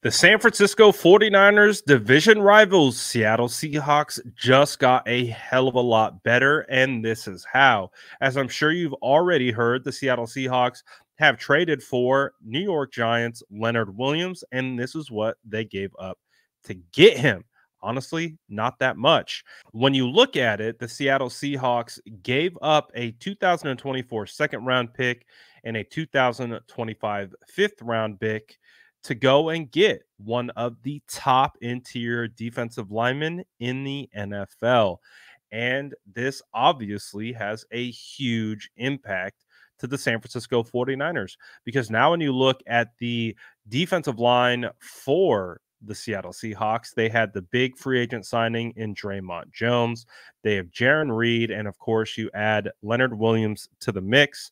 The San Francisco 49ers division rivals, Seattle Seahawks, just got a hell of a lot better. And this is how. As I'm sure you've already heard, the Seattle Seahawks have traded for New York Giants Leonard Williams, and this is what they gave up to get him. Honestly, not that much. When you look at it, the Seattle Seahawks gave up a 2024 second round pick and a 2025 fifth round pick to go and get one of the top interior defensive linemen in the NFL. And this obviously has a huge impact to the San Francisco 49ers because now when you look at the defensive line for the Seattle Seahawks, they had the big free agent signing in Dre'Mont Jones. They have Jarran Reed, and of course, you add Leonard Williams to the mix.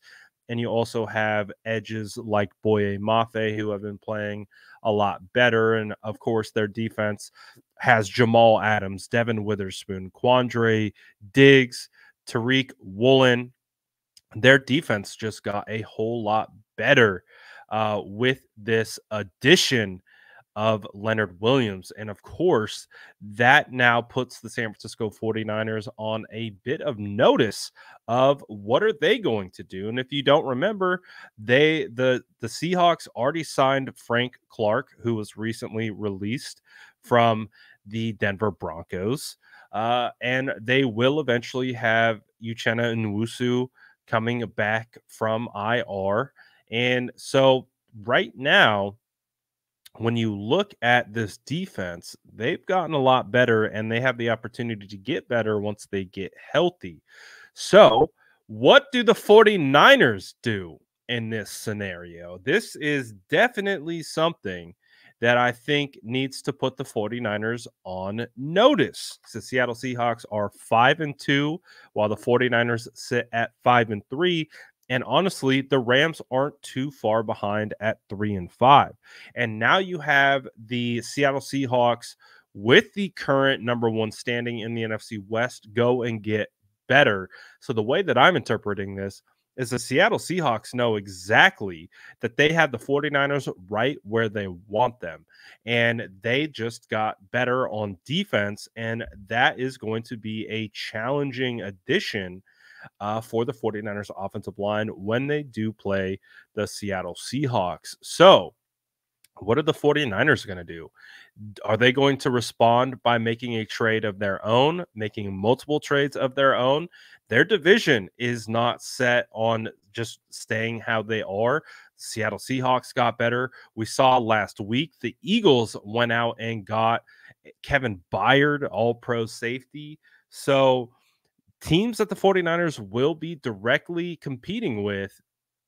And you also have edges like Boye Mafe, who have been playing a lot better. And of course, their defense has Jamal Adams, Devon Witherspoon, Quandre Diggs, Tariq Woolen. Their defense just got a whole lot better uh, with this addition of Leonard Williams. And of course, that now puts the San Francisco 49ers on a bit of notice of what are they going to do. And if you don't remember, they the the Seahawks already signed Frank Clark, who was recently released from the Denver Broncos. Uh, and they will eventually have Uchenna Nwosu coming back from IR. And so right now, when you look at this defense, they've gotten a lot better and they have the opportunity to get better once they get healthy. So, what do the 49ers do in this scenario? This is definitely something that I think needs to put the 49ers on notice. The Seattle Seahawks are 5 and 2 while the 49ers sit at 5 and 3 and honestly, the Rams aren't too far behind at three and five. And now you have the Seattle Seahawks with the current number one standing in the NFC West go and get better. So the way that I'm interpreting this is the Seattle Seahawks know exactly that they have the 49ers right where they want them. And they just got better on defense. And that is going to be a challenging addition uh, for the 49ers offensive line when they do play the Seattle Seahawks. So, what are the 49ers going to do? Are they going to respond by making a trade of their own, making multiple trades of their own? Their division is not set on just staying how they are. Seattle Seahawks got better. We saw last week the Eagles went out and got Kevin Byard, all pro safety. So teams that the 49ers will be directly competing with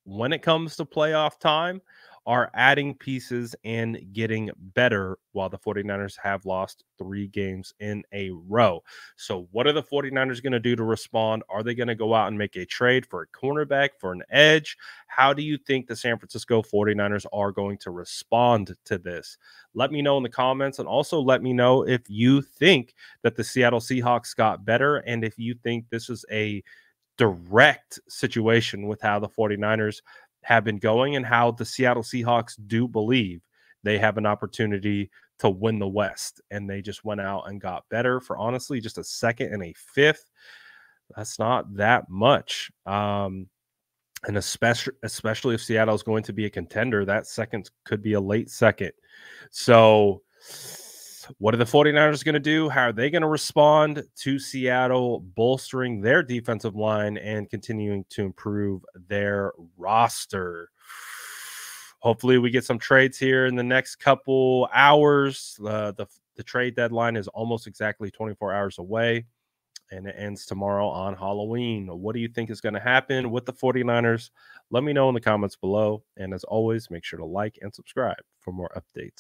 when it comes to playoff time are adding pieces and getting better while the 49ers have lost three games in a row. So, what are the 49ers going to do to respond? Are they going to go out and make a trade for a cornerback, for an edge? How do you think the San Francisco 49ers are going to respond to this? Let me know in the comments and also let me know if you think that the Seattle Seahawks got better and if you think this is a direct situation with how the 49ers have been going and how the Seattle Seahawks do believe they have an opportunity to win the West. And they just went out and got better for honestly just a second and a fifth. That's not that much. Um, and especially especially if Seattle is going to be a contender, that second could be a late second. So what are the 49ers going to do? How are they going to respond to Seattle bolstering their defensive line and continuing to improve their roster? Hopefully, we get some trades here in the next couple hours. Uh, the, the trade deadline is almost exactly 24 hours away and it ends tomorrow on Halloween. What do you think is going to happen with the 49ers? Let me know in the comments below. And as always, make sure to like and subscribe for more updates.